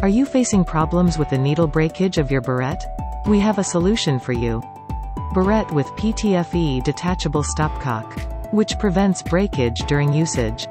Are you facing problems with the needle breakage of your burette? We have a solution for you. Burette with PTFE detachable stopcock, which prevents breakage during usage.